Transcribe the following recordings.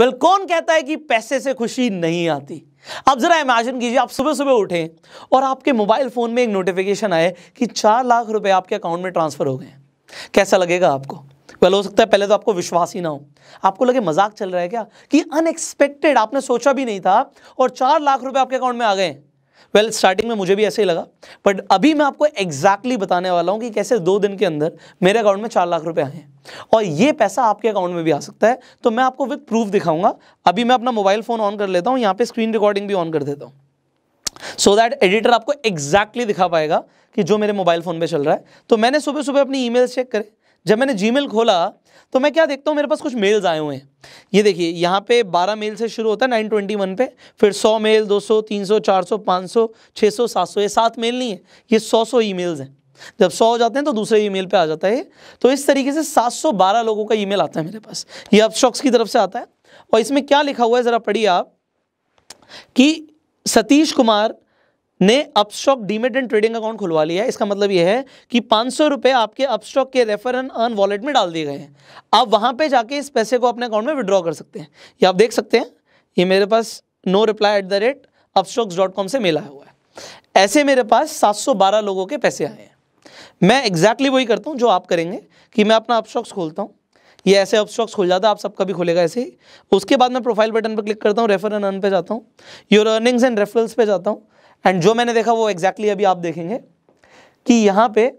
Well well, कौन कहता है कि पैसे से खुशी नहीं आती? आप जरा इमेजिन कीजिए आप सुबह सुबह उठें और आपके मोबाइल फ़ोन में एक नोटिफिकेशन आए कि चार लाख रुपए आपके अकाउंट में ट्रांसफ़र हो गए कैसा लगेगा आपको? वेल हो सकता है पहले तो आपको विश्वास ही ना हो। आपको लगे मज़ाक चल रहा है क्या? कि अनएक्सपेक्टेड आपने सोचा भी नहीं था और चार लाख रुपए आपके अकाउंट में आ गए वेल well, स्टार्टिंग में मुझे भी ऐसे ही लगा बट अभी मैं आपको एग्जैक्टली exactly बताने वाला हूँ कि कैसे दो दिन के अंदर मेरे अकाउंट में चार लाख रुपए आए हैं। और ये पैसा आपके अकाउंट में भी आ सकता है तो मैं आपको विद प्रूफ दिखाऊँगा। अभी मैं अपना मोबाइल फ़ोन ऑन कर लेता हूँ यहाँ पे स्क्रीन रिकॉर्डिंग भी ऑन कर देता हूँ। सो दैट एडिटर आपको एग्जैक्टली exactly दिखा पाएगा कि जो मेरे मोबाइल फ़ोन पे चल रहा है। तो मैंने सुबह सुबह अपनी ईमेल चेक करे जब मैंने जीमेल खोला तो मैं क्या देखता हूँ, मेरे पास कुछ मेल्स आए हुए हैं। ये देखिए, यहाँ पे 12 मेल से शुरू होता है 921 पे, फिर 100 मेल 200 300 400 500 600 700 ये सात मेल नहीं है, ये 100 100 ईमेल्स हैं। जब 100 हो जाते हैं तो दूसरे ईमेल पे आ जाता है तो इस तरीके से 712 लोगों का ईमेल आता है मेरे पास। ये अपस्टॉक्स की तरफ़ से आता है। और इसमें क्या लिखा हुआ है, ज़रा पढ़िए आप, कि सतीश कुमार ने Upstox demat and trading account खुलवा लिया है। इसका मतलब यह है कि पाँच सौ रुपये आपके अपस्टॉक के रेफर एंड अर्न वॉलेट में डाल दिए गए हैं। आप वहाँ पे जाके इस पैसे को अपने अकाउंट में विड्रॉ कर सकते हैं। ये आप देख सकते हैं, ये मेरे पास no reply at the rate Upstox dot com से मेल हुआ है। ऐसे मेरे पास सात सौ बारह लोगों के पैसे आए हैं। मैं एग्जैक्टली वही करता हूँ जो आप करेंगे कि मैं अपना अपस्टॉक्स खोलता हूँ। ये ऐसे अपस्टॉक्स खुल जाता है, आप सबका भी खुलेगा ऐसे ही। उसके बाद मैं प्रोफ़ाइल बटन पर क्लिक करता हूँ रेफर एंड अर्न पे जाता हूँ। योर अर्निंग्स एंड रेफरल्स पे जाता हूँ। एंड जो मैंने देखा वो एग्जैक्टली exactly अभी आप देखेंगे कि यहाँ पे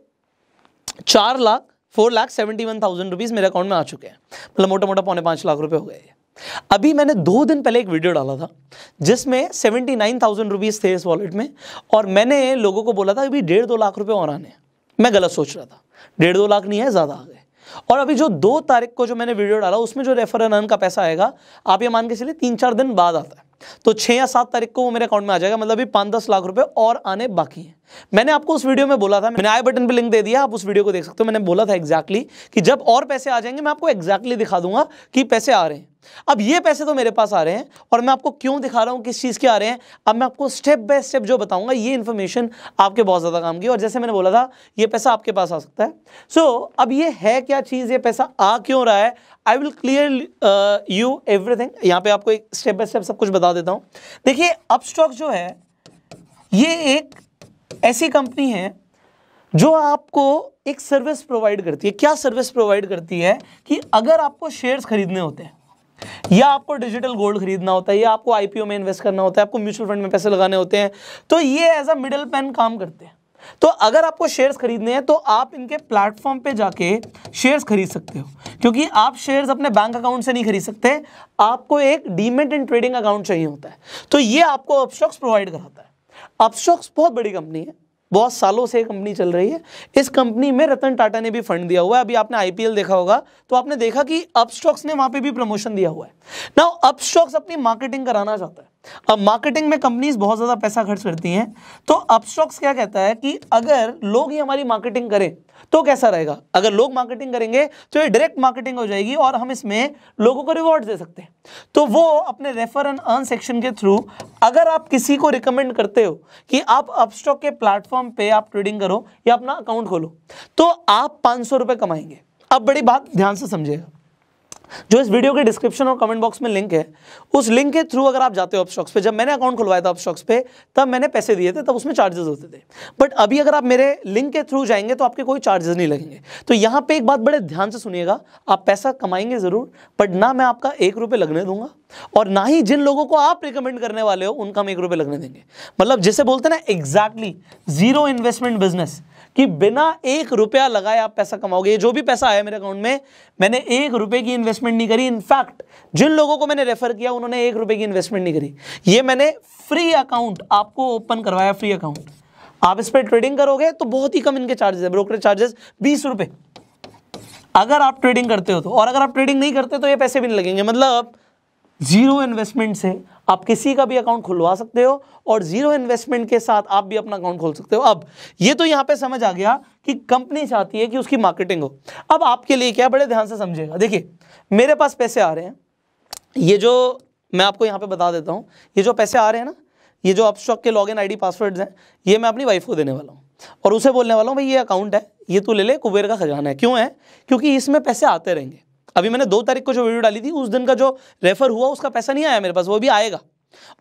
चार lakh four lakh seventy one thousand rupees मेरे अकाउंट में आ चुके हैं। मतलब मोटा मोटा पौने पाँच लाख रुपए हो गए अभी मैंने दो दिन पहले एक वीडियो डाला था, जिसमें सेवेंटी नाइन थाउज़ेंड रुपीज़ थे इस वॉलेट में, और मैंने लोगों को बोला था, अभी डेढ़ दो लाख रुपए और आने मैं गलत सोच रहा था। डेढ़ दो लाख नहीं है, ज़्यादा आ गए। और अभी जो दो तारीख को जो मैंने वीडियो डाला, उसमें जो रेफर का पैसा आएगा, आप ये मान के चलिए तीन चार दिन बाद आता है। तो छः या सात तारीख को वो मेरे अकाउंट में आ जाएगा। मतलब अभी पाँच दस लाख रुपए और आने बाकी हैं। मैंने आपको उस वीडियो में बोला था मैंने आई बटन पे लिंक दे दिया आप उस वीडियो को देख सकते हो। मैंने बोला था एग्जैक्टली कि जब और पैसे आ जाएँगे मैं आपको एग्जैक्टली दिखा दूँगा कि पैसे आ रहे हैं। अब ये पैसे तो मेरे पास आ रहे हैं और मैं आपको क्यों दिखा रहा हूँ किस चीज़ के आ रहे हैं अब मैं आपको स्टेप बाय स्टेप जो बताऊँगा ये इन्फॉर्मेशन आपके बहुत ज़्यादा काम की और जैसे मैंने बोला था ये पैसा आपके पास आ सकता है। सो so, अब ये है क्या चीज़ ये पैसा आ क्यों रहा है? I will clear you everything यहाँ पे आपको एक स्टेप बाय स्टेप सब कुछ बता देता हूँ। देखिए अपस्टॉक जो है ये एक ऐसी कंपनी है जो आपको एक सर्विस प्रोवाइड करती है। क्या सर्विस प्रोवाइड करती है कि अगर आपको शेयर्स खरीदने होते हैं, या आपको डिजिटल गोल्ड खरीदना होता है, या आपको आईपीओ में इन्वेस्ट करना होता है, आपको म्यूचुअल फंड में पैसे लगाने होते हैं तो ये एज अ मिडल पेन काम करते हैं। तो अगर आपको शेयर्स खरीदने हैं तो आप इनके प्लेटफॉर्म पे जाके शेयर्स खरीद सकते हो। क्योंकि आप शेयर्स अपने बैंक अकाउंट से नहीं खरीद सकते, आपको एक डीमेट एंड ट्रेडिंग अकाउंट चाहिए होता है। तो ये आपको अपस्टॉक्स प्रोवाइड कराता है। अपस्टॉक्स बहुत बड़ी कंपनी है। बहुत सालों से कंपनी चल रही है। इस कंपनी में रतन टाटा ने भी फंड दिया हुआ है। अभी आपने आईपीएल देखा होगा तो आपने देखा कि अपस्टॉक्स ने वहाँ पे भी प्रमोशन दिया हुआ है। ना अपस्टॉक्स अपनी मार्केटिंग कराना चाहता है। अब मार्केटिंग में कंपनीज़ बहुत ज़्यादा पैसा खर्च करती हैं तो अपस्टॉक्स क्या कहता है कि अगर लोग ही हमारी मार्केटिंग करें तो कैसा रहेगा? अगर लोग मार्केटिंग करेंगे तो ये डायरेक्ट मार्केटिंग हो जाएगी और हम इसमें लोगों को रिवॉर्ड दे सकते हैं। तो वो अपने रेफर एंड अर्न सेक्शन के थ्रू अगर आप किसी को रिकमेंड करते हो कि आप अपस्टॉक के प्लेटफॉर्म पे आप ट्रेडिंग करो या अपना अकाउंट खोलो तो आप पाँच सौ कमाएँगे। अब बड़ी बात ध्यान से समझिएगा। जो इस वीडियो के डिस्क्रिप्शन और कमेंट बॉक्स में लिंक है, उस लिंक के थ्रू अगर आप जाते हो अपस्टॉक्स पे, जब मैंने अकाउंट खुलवाया था अपस्टॉक्स पे, तब मैंने पैसे दिए थे, तब उसमें चार्जेस होते थे। बट अभी अगर आप मेरे लिंक के थ्रू जाएँगे तो आपके कोई चार्जेस नहीं लगेंगे। तो यहाँ पे एक बात बड़े ध्यान से सुनिएगा, आप पैसा कमाएँगे ज़रूर बट ना मैं आपका एक रुपये लगने दूँगा, और ना ही जिन लोगों को आप रिकमेंड करने वाले हो, उनका हम एक रुपये लगने देंगे। मतलब जिसे बोलते हैं ना एग्जैक्टली ज़ीरो इन्वेस्टमेंट बिज़नेस कि बिना एक रुपया लगाए आप पैसा कमाओगे। जो भी पैसा आया मेरे अकाउंट में, मैंने एक रुपए की इन्वेस्टमेंट नहीं करी। इनफैक्ट जिन लोगों को मैंने रेफर किया, उन्होंने एक रुपए की इन्वेस्टमेंट नहीं करी। ये मैंने फ्री अकाउंट आपको ओपन करवाया फ्री अकाउंट आप इस पर ट्रेडिंग करोगे तो बहुत ही कम इनके चार्जेस है ब्रोकरेज चार्जेस बीस रुपए। अगर आप ट्रेडिंग करते हो तो और अगर आप ट्रेडिंग नहीं करते तो ये पैसे भी नहीं लगेंगे। मतलब ज़ीरो इन्वेस्टमेंट से आप किसी का भी अकाउंट खुलवा सकते हो और ज़ीरो इन्वेस्टमेंट के साथ आप भी अपना अकाउंट खोल सकते हो। अब, ये तो यहाँ पे समझ आ गया कि कंपनी चाहती है कि उसकी मार्केटिंग हो। अब आपके लिए क्या बड़े ध्यान से समझेगा देखिए, मेरे पास पैसे आ रहे हैं। ये जो मैं आपको यहाँ पे बता देता हूँ, ये जो पैसे आ रहे हैं ना, ये जो अपस्टॉक के लॉग इन पासवर्ड्स हैं, ये मैं अपनी वाइफ को देने वाला हूँ। और उसे बोलने वाला हूँ, भाई, ये अकाउंट है, ये तू ले ले, कुबेर का खजाना है। क्यों है? क्योंकि इसमें पैसे आते रहेंगे। अभी मैंने दो तारीख को जो वीडियो डाली थी उस दिन का जो रेफर हुआ उसका पैसा नहीं आया मेरे पास वो भी आएगा।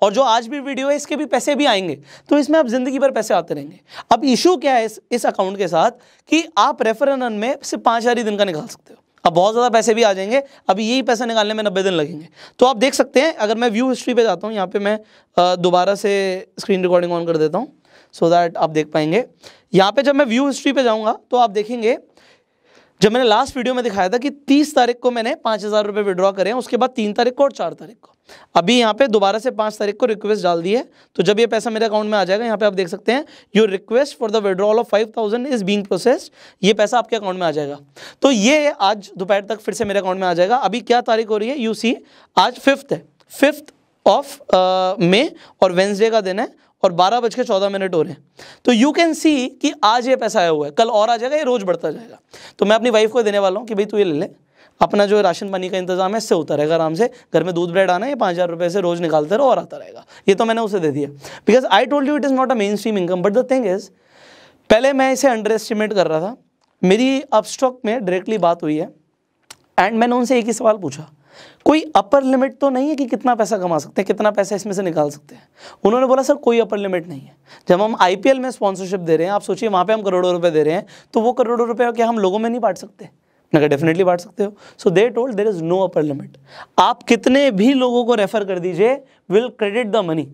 और जो आज भी वीडियो है इसके भी पैसे भी आएँगे। तो इसमें आप ज़िंदगी भर पैसे आते रहेंगे। अब इशू क्या है इस, इस अकाउंट के साथ कि आप रेफर में सिर्फ़ पाँच हज़ार ही दिन का निकाल सकते हो। अब बहुत ज़्यादा पैसे भी आ जाएँगे अभी यही पैसे निकालने में नब्बे दिन लगेंगे। तो आप देख सकते हैं अगर मैं व्यू हिस्ट्री पे जाता हूँ यहाँ पे मैं दोबारा से स्क्रीन रिकॉर्डिंग ऑन कर देता हूँ सो दैट आप देख पाएँगे। यहाँ पे जब मैं व्यू हिस्ट्री पे जाऊँगा तो आप देखेंगे जब मैंने लास्ट वीडियो में दिखाया था कि तीस तारीख को मैंने पाँच हज़ार रुपये विड्रॉ करे हैं, उसके बाद तीन तारीख को और चार तारीख को। अभी यहाँ पे दोबारा से पाँच तारीख को रिक्वेस्ट डाल दी है तो जब ये पैसा मेरे अकाउंट में आ जाएगा, यहाँ पे आप देख सकते हैं your request for the withdrawal of five thousand is being process ये पैसा आपके अकाउंट में आ जाएगा। तो ये आज दोपहर तक फिर से मेरे अकाउंट में आ जाएगा। अभी क्या तारीख हो रही है? यू सी आज फिफ्थ है। फिफ्थ ऑफ़ मे और वेंसडे का दिन है। और बारह बज के चौदह मिनट हो रहे हैं। तो यू कैन सी कि आज ये पैसा आया हुआ है, कल और आ जाएगा, ये रोज बढ़ता जाएगा। तो मैं अपनी वाइफ को देने वाला हूँ कि भाई तू ये ले ले। अपना जो राशन पानी का इंतज़ाम है, इससे होता रहेगा आराम से। घर में दूध ब्रेड आना है पाँच हज़ार रुपये से रोज निकालते रहो और आता रहेगा। ये तो मैंने उसे दे दिया। Because I told you it is not a mainstream income but the thing is पहले मैं इसे अंडर एस्टिमेट कर रहा था। मेरी अपस्टॉक में डायरेक्टली बात हुई है। एंड मैंने उनसे एक ही सवाल पूछा। कोई अपर लिमिट तो नहीं है कि कितना पैसा कमा सकते हैं, कितना पैसा इसमें से निकाल सकते हैं। उन्होंने बोला, सर, कोई अपर लिमिट नहीं है। जब हम आईपीएल में स्पॉन्सरशिप दे रहे हैं, आप सोचिए, वहाँ पे हम करोड़ों रुपए दे रहे हैं तो वो करोड़ों रुपए क्या हम लोगों में नहीं बांट सकते? मैं डेफिनेटली बांट सकते हो। So they told there is no upper limit आप कितने भी लोगों को रेफर कर दीजिए विल क्रेडिट द मनी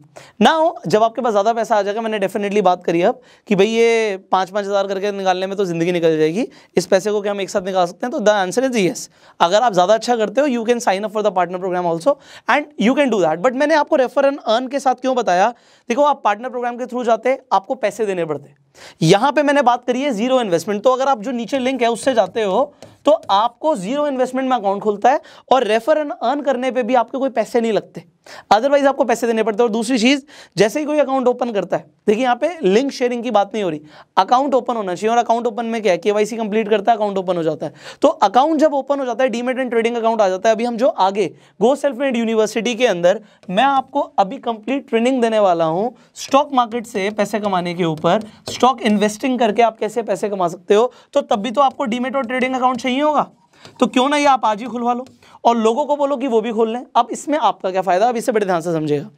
ना हो जब आपके पास ज़्यादा पैसा आ जाएगा, मैंने डेफिनेटली बात करी अब कि भाई ये पाँच पाँच हज़ार करके निकालने में तो ज़िंदगी निकल जाएगी। इस पैसे को क्या हम एक साथ निकाल सकते हैं? तो द आंसर इज़ येस अगर आप ज़्यादा अच्छा करते हो you can sign up for the partner program also and you can do that but मैंने आपको रेफर एंड अर्न के साथ क्यों बताया? देखो, आप पार्टनर प्रोग्राम के थ्रू जाते, आपको पैसे देने पड़ते। यहाँ पे मैंने बात करी है ज़ीरो इन्वेस्टमेंट तो अगर आप जो नीचे लिंक है, उससे जाते हो तो आपको ज़ीरो इन्वेस्टमेंट में अकाउंट खुलता है और रेफर एंड अर्न करने पे भी आपके कोई पैसे नहीं लगते। अदरवाइज़ आपको पैसे देने पड़ते हैं। और दूसरी चीज़, जैसे ही कोई अकाउंट ओपन करता है, देखिए यहाँ पे लिंक शेयरिंग की बात नहीं हो रही। अकाउंट ओपन होना चाहिए, और अकाउंट ओपन में क्या है? केवाईसी कंप्लीट करता है अकाउंट ओपन हो जाता है। तो अकाउंट जब ओपन हो जाता है डीमेट एंड ट्रेडिंग अकाउंट आ जाता है। अभी हम जो आगे गो सेल्फ मेड यूनिवर्सिटी के अंदर, मैं आपको अभी कंप्लीट ट्रेनिंग देने वाला हूँ स्टॉक मार्केट से पैसे कमाने के ऊपर। स्टॉक इन्वेस्टिंग करके आप कैसे पैसे कमा सकते हो? तो तब भी तो आपको डीमेट और ट्रेडिंग अकाउंट चाहिए होगा। तो क्यों ना ये आप आज ही खुलवा लो? और लोगों को बोलो कि वो भी खोल लें। अब इसमें आपका क्या फ़ायदा? अब इसे बड़े ध्यान से समझेगा।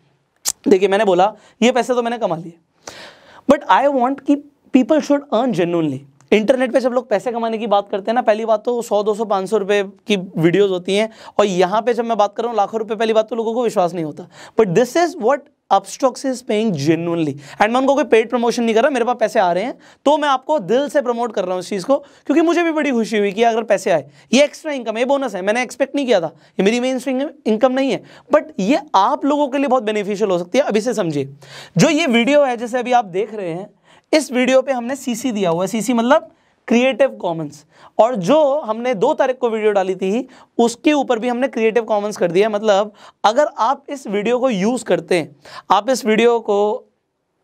देखिए, मैंने बोला, ये पैसे तो मैंने कमा लिए। बट आई वॉन्ट कि people should earn genuinely internet पे जब लोग पैसे कमाने की बात करते हैं ना, पहली बात तो सौ, दो सौ सौ रुपये की वीडियोज़ होती हैं। और यहाँ पे जब मैं बात कर रहा हूँ, लाखों रुपए, पहली बात तो लोगों को विश्वास नहीं होता। But this is what Upstox is paying genuinely and मैं उनको कोई पेड प्रमोशन नहीं कर रहा, मेरे पास पैसे आ रहे हैं तो मैं आपको दिल से प्रमोट कर रहा हूँ इस चीज़ को, क्योंकि मुझे भी बड़ी खुशी हुई कि अगर पैसे आए, ये एक्स्ट्रा इनकम है बोनस है, मैंने एक्सपेक्ट नहीं किया था, ये मेरी मेन स्ट्रिंग इनकम नहीं है। बट ये आप लोगों के लिए बहुत बेनिफिशियल हो सकती है अभी से समझिए। जो ये वीडियो है, जैसे अभी आप देख रहे हैं, इस वीडियो पे हमने सीसी दिया हुआ है। सीसी मतलब क्रिएटिव कॉमन्स और जो हमने दो तारीख को वीडियो डाली थी, उसके ऊपर भी हमने क्रिएटिव कॉमन्स कर दिया। मतलब अगर आप इस वीडियो को यूज़ करते हैं, आप इस वीडियो को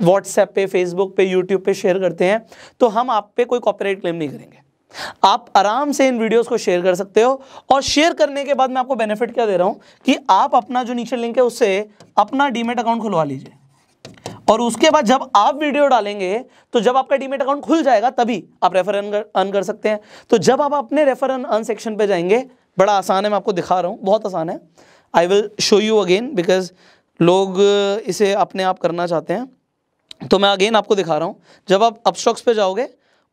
व्हाट्सएप पे फेसबुक पे यूट्यूब पे शेयर करते हैं तो हम आप पे कोई कॉपीराइट क्लेम नहीं करेंगे। आप आराम से इन वीडियोस को शेयर कर सकते हो और शेयर करने के बाद मैं आपको बेनिफिट क्या दे रहा हूँ कि आप अपना जो नीचे लिंक है, उससे अपना डीमेट अकाउंट खुलवा लीजिए। और उसके बाद जब आप वीडियो डालेंगे तो जब आपका डीमेट अकाउंट खुल जाएगा, तभी आप रेफर अर्न कर सकते हैं। तो जब आप अपने रेफर अर्न सेक्शन पर जाएँगे, बड़ा आसान है, मैं आपको दिखा रहा हूँ, बहुत आसान है। I will show you again because लोग इसे अपने आप करना चाहते हैं। तो मैं अगेन आपको दिखा रहा हूँ। जब आप अपस्टॉक्स पे जाओगे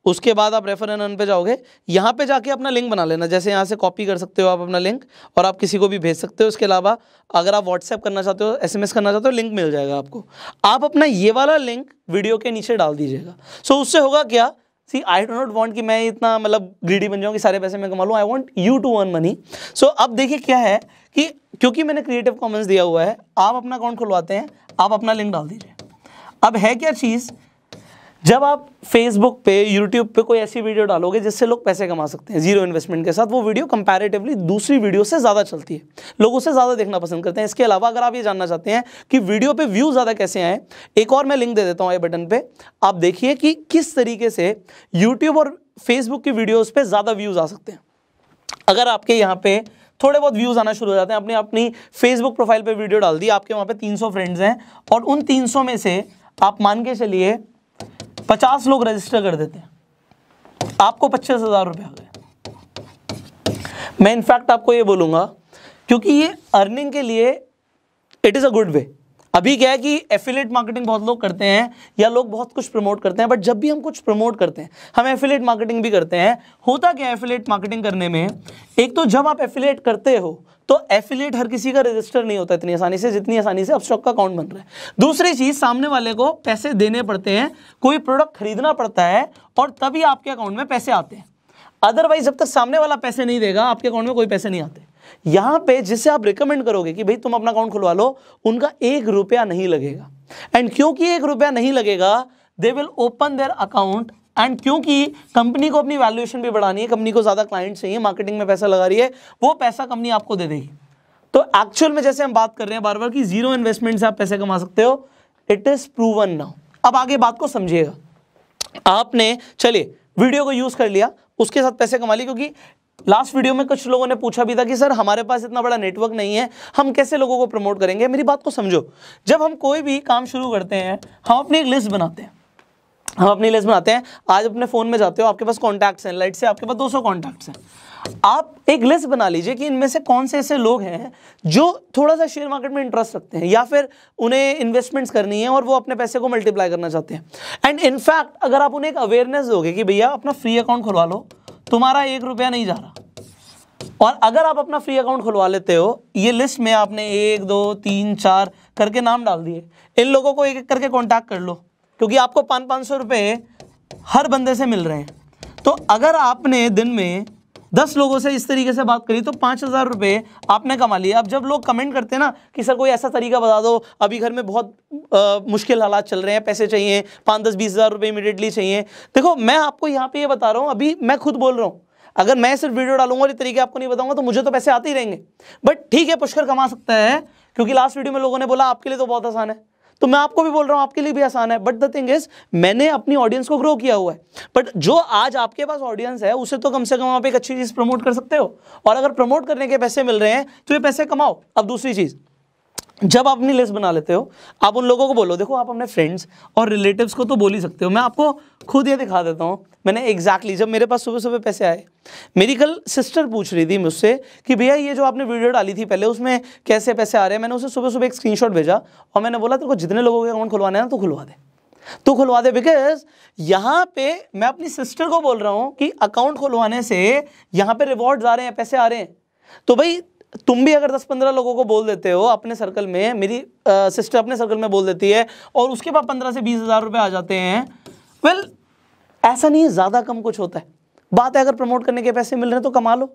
उसके बाद आप रेफर एंड पे जाओगे। यहाँ पे जाके अपना लिंक बना लेना। जैसे यहाँ से कॉपी कर सकते हो आप अपना लिंक और आप किसी को भी भेज सकते हो। उसके अलावा अगर आप व्हाट्सएप करना चाहते हो एसएमएस करना चाहते हो लिंक मिल जाएगा आपको। आप अपना ये वाला लिंक वीडियो के नीचे डाल दीजिएगा। सो so, उससे होगा क्या? See I do not want कि मैं इतना मतलब ग्रीडी बन जाऊँ कि सारे पैसे मैं कमा लूँ। I want you to earn money so अब देखिए क्या है कि क्योंकि मैंने क्रिएटिव कॉमन्स दिया हुआ है आप अपना अकाउंट खुलवाते हैं आप अपना लिंक डाल दीजिए। अब है क्या चीज़? जब आप फेसबुक पे यूट्यूब पे कोई ऐसी वीडियो डालोगे जिससे लोग पैसे कमा सकते हैं ज़ीरो इन्वेस्टमेंट के साथ, वो वीडियो कंपैरेटिवली दूसरी वीडियो से ज़्यादा चलती है। लोग उसे ज़्यादा देखना पसंद करते हैं। इसके अलावा अगर आप ये जानना चाहते हैं कि वीडियो पे व्यू ज़्यादा कैसे आए, एक और मैं लिंक दे देता हूँ ये बटन पर आप देखिए कि किस तरीके से यूट्यूब और फेसबुक की वीडियोज़ पर ज़्यादा व्यूज़ आ सकते हैं। अगर आपके यहाँ पे थोड़े बहुत व्यूज़ आना शुरू हो जाते हैं अपनी अपनी फेसबुक प्रोफ़ाइल पे वीडियो डाल दी, आपके वहाँ पे 300 फ्रेंड्स हैं और उन 300 में से आप मान के चलिए पचास लोग रजिस्टर कर देते हैं। आपको पच्चीस हज़ार रुपये आ गए। मैं इनफैक्ट आपको ये बोलूँगा, क्योंकि ये अर्निंग के लिए it is a good way अभी क्या है कि एफिलेट मार्केटिंग बहुत लोग करते हैं या लोग बहुत कुछ प्रमोट करते हैं बट जब भी हम कुछ प्रमोट करते हैं, हम एफिलेट मार्केटिंग भी करते हैं। होता क्या है एफिलेट मार्केटिंग करने में? एक तो जब आप एफिलेट करते हो तो एफिलेट हर किसी का रजिस्टर नहीं होता इतनी आसानी से, जितनी आसानी से अपस्टॉक का अकाउंट बन रहा है। दूसरी चीज़, सामने वाले को पैसे देने पड़ते हैं, कोई प्रोडक्ट खरीदना पड़ता है, और तभी आपके अकाउंट में पैसे आते हैं। अदरवाइज़ जब तक सामने वाला पैसे नहीं देगा, आपके अकाउंट में कोई पैसे नहीं आते। यहाँ पे जिसे आप रिकमेंड करोगे कि भाई तुम अपना अकाउंट खुलवा लो, उनका एक रुपया नहीं लगेगा। एंड क्योंकि एक रुपया नहीं लगेगा they will open their account and क्योंकि कंपनी को अपनी वैल्यूएशन भी बढ़ानी है कंपनी को ज़्यादा क्लाइंट चाहिए मार्केटिंग में पैसा लगा रही है, वो पैसा कंपनी आपको दे देगी। तो एक्चुअल में जैसे हम बात कर रहे हैं बार बार कि ज़ीरो इन्वेस्टमेंट से आप पैसे कमा सकते हो इट इज़ प्रूवन नाउ अब आगे बात को समझिएगा। आपने, चलिए वीडियो को यूज़ कर लिया, उसके साथ पैसे कमा लिए, क्योंकि लास्ट वीडियो में कुछ लोगों ने पूछा भी था कि, सर, हमारे पास इतना बड़ा नेटवर्क नहीं है, हम कैसे लोगों को प्रमोट करेंगे? मेरी बात को समझो। जब हम कोई भी काम शुरू करते हैं, हम अपनी एक लिस्ट बनाते हैं। हम अपनी लिस्ट बनाते हैं। आज अपने फ़ोन में जाते हो, आपके पास कॉन्टैक्ट्स हैं लाइट से आपके पास 200 कॉन्टैक्ट्स हैं। आप एक लिस्ट बना लीजिए कि इनमें से कौन से ऐसे लोग हैं जो थोड़ा सा शेयर मार्केट में इंटरेस्ट रखते हैं, या फिर उन्हें इन्वेस्टमेंट्स करनी है और वो अपने पैसे को मल्टीप्लाई करना चाहते हैं। एंड इनफैक्ट अगर आप उन्हें एक अवेयरनेस दोगे कि, भैया, अपना फ्री अकाउंट खुलवा लो तुम्हारा एक रुपया नहीं जा रहा। और अगर आप अपना फ्री अकाउंट खुलवा लेते हो, ये लिस्ट में आपने एक, दो, तीन, चार करके नाम डाल दिए। इन लोगों को एक एक करके कॉन्टैक्ट कर लो, क्योंकि आपको पाँच पाँच सौ रुपये हर बंदे से मिल रहे हैं। तो अगर आपने दिन में दस लोगों से इस तरीके से बात करी तो पाँच हज़ार रुपये आपने कमा लिया अब जब लोग कमेंट करते हैं ना कि सर कोई ऐसा तरीका बता दो अभी घर में बहुत आ, मुश्किल हालात चल रहे हैं पैसे चाहिए पाँच दस बीस हज़ार रुपये इमीडिएटली चाहिए। देखो मैं आपको यहाँ पे ये यह बता रहा हूँ अभी मैं खुद बोल रहा हूँ। अगर मैं सिर्फ़ वीडियो डालूँगा और तरीके आपको नहीं बताऊँगा तो मुझे तो पैसे आते ही रहेंगे। बट ठीक है पुष्कर कमा सकता है क्योंकि लास्ट वीडियो में लोगों ने बोला आपके लिए तो बहुत आसान है। तो मैं आपको भी बोल रहा हूँ, आपके लिए भी आसान है। बट द थिंग इज़ मैंने अपनी ऑडियंस को ग्रो किया हुआ है। बट जो आज आपके पास ऑडियंस है, उसे तो कम से कम आप एक अच्छी चीज़ प्रमोट कर सकते हो। और अगर प्रमोट करने के पैसे मिल रहे हैं तो ये पैसे कमाओ। अब दूसरी चीज़ जब आप अपनी लिस्ट बना लेते हो आप उन लोगों को बोलो देखो आप अपने फ्रेंड्स और रिलेटिव्स को तो बोल ही सकते हो। मैं आपको खुद ये दिखा देता हूँ मैंने एग्जैक्टली exactly, जब मेरे पास सुबह सुबह पैसे आए मेरी कल सिस्टर पूछ रही थी मुझसे कि भैया ये जो आपने वीडियो डाली थी पहले उसमें कैसे पैसे आ रहे हैं? मैंने उसे सुबह सुबह एक स्क्रीन भेजा और मैंने बोला तेरे को जितने लोगों के अकाउंट खुलवाने ना तो खुलवा दे। तो खुलवा दे बिकॉज़ यहाँ पे मैं अपनी सिस्टर को बोल रहा हूँ कि अकाउंट खुलवाने से यहाँ पे रिवॉर्ड आ रहे हैं पैसे आ रहे हैं। तो भाई तुम भी अगर 10-15 लोगों को बोल देते हो अपने सर्कल में मेरी सिस्टर अपने सर्कल में बोल देती है और उसके बाद पंद्रह से बीस हज़ार रुपये आ जाते हैं वेल well, ऐसा नहीं है ज़्यादा कम कुछ होता है। बात है अगर प्रमोट करने के पैसे मिल रहे हैं तो कमा लो।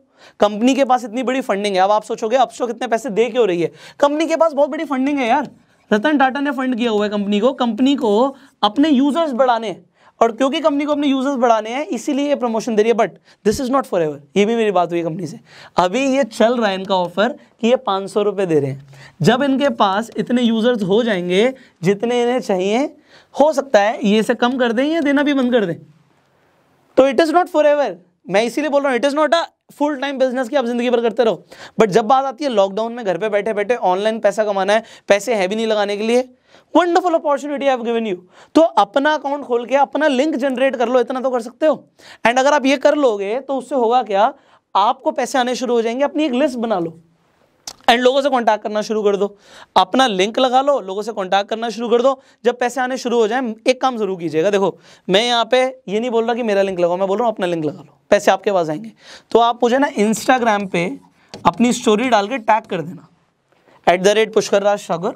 कंपनी के पास इतनी बड़ी फंडिंग है अब आप सोचोगे अब सो कितने पैसे दे क्यों रही है? कंपनी के पास बहुत बड़ी फंडिंग है यार। रतन टाटा ने फंड किया हुआ है कंपनी को। कंपनी को अपने यूज़र्स बढ़ाने हैं। और क्योंकि कंपनी को अपने यूज़र्स बढ़ाने हैं, इसीलिए ये प्रमोशन दे रही है but this is not forever ये भी मेरी बात हुई कंपनी से। अभी ये चल रहा है इनका ऑफ़र कि ये पाँच सौ रुपये दे रहे हैं। जब इनके पास इतने यूज़र्स हो जाएँगे, जितने इन्हें चाहिए, हो सकता है ये इसे कम कर दें या देना भी बंद कर दें। तो it is not forever मैं इसीलिए बोल रहा हूँ it is not a full time business की आप ज़िंदगी भर करते रहो। बट जब बात आती है लॉकडाउन में घर पे बैठे बैठे ऑनलाइन पैसा कमाना है, पैसे है भी नहीं लगाने के लिए wonderful opportunity have given you तो अपना अकाउंट खोल के अपना लिंक जनरेट कर लो, इतना तो कर सकते हो। एंड अगर आप ये कर लोगे तो उससे होगा क्या, आपको पैसे आने शुरू हो जाएँगे, अपनी एक लिस्ट बना लो। एंड लोगों से कांटेक्ट करना शुरू कर दो। अपना लिंक लगा लो, लोगों से कांटेक्ट करना शुरू कर दो। जब पैसे आने शुरू हो जाए, एक काम ज़रूर कीजिएगा। देखो, मैं यहाँ पे ये नहीं बोल रहा कि मेरा लिंक लगाओ, मैं बोल रहा हूँ अपना लिंक लगा लो। पैसे आपके पास आएँगे। तो आप मुझे ना इंस्टाग्राम पे अपनी स्टोरी डाल के टैग कर देना। At the rate Pushkar Raj Sagar,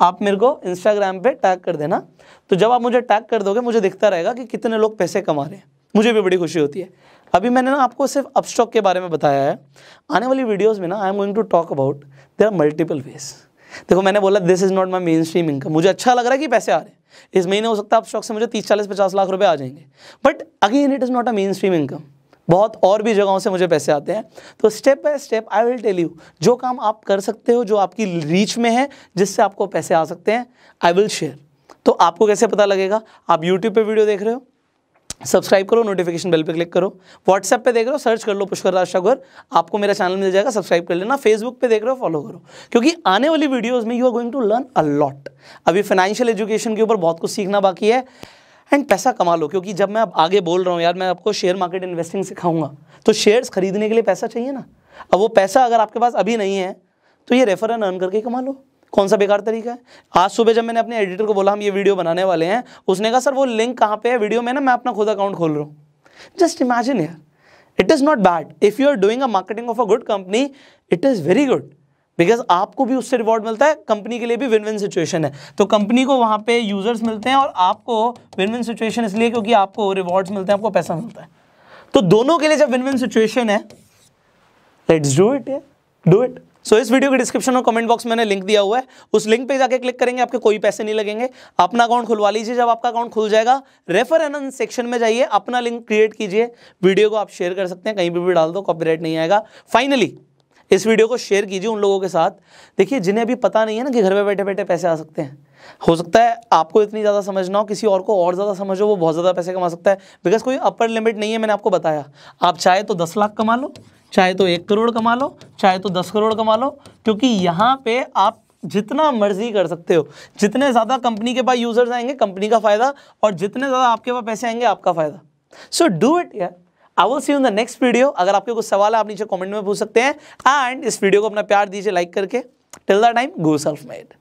आप मेरे को इंस्टाग्राम पे टैग कर देना। तो जब आप मुझे टैग कर दोगे, मुझे दिखता रहेगा कि कितने लोग पैसे कमा रहे हैं। मुझे भी बड़ी खुशी होती है। अभी मैंने ना आपको सिर्फ़ अपस्टॉक के बारे में बताया है। आने वाली वीडियोस में ना I am going to talk about there are multiple ways देखो, मैंने बोला this is not my mainstream income मुझे अच्छा लग रहा है कि पैसे आ रहे हैं। इस महीने हो सकता है अपस्टॉक से मुझे तीस, चालीस, पचास लाख रुपए आ जाएँगे। But again it is not a mainstream income बहुत और भी जगहों से मुझे पैसे आते हैं। तो step by step I will tell you जो काम आप कर सकते हो, जो आपकी रीच में है, जिससे आपको पैसे आ सकते हैं आई विल शेयर तो आपको कैसे पता लगेगा? आप यूट्यूब पे वीडियो देख रहे हो सब्सक्राइब करो नोटिफिकेशन बेल पे क्लिक करो। व्हाट्सएप पे देख रहे हो सर्च कर लो पुष्कर राज ठाकुर। आपको मेरा चैनल मिल जाएगा सब्सक्राइब कर लेना। फेसबुक पे देख रहे हो फॉलो करो। क्योंकि आने वाली वीडियोस में you are going to learn a lot अभी फाइनेंशियल एजुकेशन के ऊपर बहुत कुछ सीखना बाकी है। एंड पैसा कमा लो, क्योंकि जब मैं आगे बोल रहा हूँ, यार मैं आपको शेयर मार्केट इन्वेस्टिंग सिखाऊँगा तो शेयर्स खरीदने के लिए पैसा चाहिए ना। अब वो पैसा अगर आपके पास अभी नहीं है तो ये रेफर एंड अर्न करके कमा लो। कौन सा बेकार तरीका है? आज सुबह जब मैंने अपने एडिटर को बोला, हम ये वीडियो बनाने वाले हैं, उसने कहा, सर, वो लिंक कहाँ पे है? वीडियो में ना मैं अपना खुद अकाउंट खोल रहा हूँ। जस्ट इमेजिन यार। It is not bad if you are doing a marketing of a good company it is very good because आपको भी उससे रिवॉर्ड मिलता है कंपनी के लिए भी विन विन सिचुएशन है। तो कंपनी को वहाँ पे यूज़र्स मिलते हैं और आपको विन विन सिचुएशन इसलिए क्योंकि आपको रिवॉर्ड्स मिलते हैं, आपको पैसा मिलता है। तो दोनों के लिए जब विन विन सिचुएशन है let's do it do it so इस वीडियो के डिस्क्रिप्शन और कमेंट बॉक्स में मैंने लिंक दिया हुआ है। उस लिंक पे जाके क्लिक करेंगे, आपके कोई पैसे नहीं लगेंगे। अपना अकाउंट खुलवा लीजिए। जब आपका अकाउंट खुल जाएगा रेफर एन सेक्शन में जाइए, अपना लिंक क्रिएट कीजिए। वीडियो को आप शेयर कर सकते हैं, कहीं पर भी डाल दो कॉपीराइट नहीं आएगा। फाइनली इस वीडियो को शेयर कीजिए उन लोगों के साथ। देखिए, जिन्हें अभी पता नहीं है ना कि घर में बैठे बैठे पैसे आ सकते हैं। हो सकता है आपको इतनी ज़्यादा समझना हो, किसी और को और ज़्यादा समझो वो बहुत ज़्यादा पैसे कमा सकता है। बिकॉज़ कोई अपर लिमिट नहीं है, मैंने आपको बताया। आप चाहे तो दस लाख कमा लो चाहे तो एक करोड़ कमा लो, चाहे तो दस करोड़ कमा लो, क्योंकि यहाँ पे आप जितना मर्ज़ी कर सकते हो। जितने ज़्यादा कंपनी के पास यूज़र्स आएँगे कंपनी का फ़ायदा, और जितने ज़्यादा आपके पास पैसे आएँगे, आपका फ़ायदा। सो डू इट यार I will see in the next video अगर आपके कुछ सवाल है, आप नीचे कमेंट में पूछ सकते हैं। एंड इस वीडियो को अपना प्यार दीजिए लाइक करके। Till the time go self made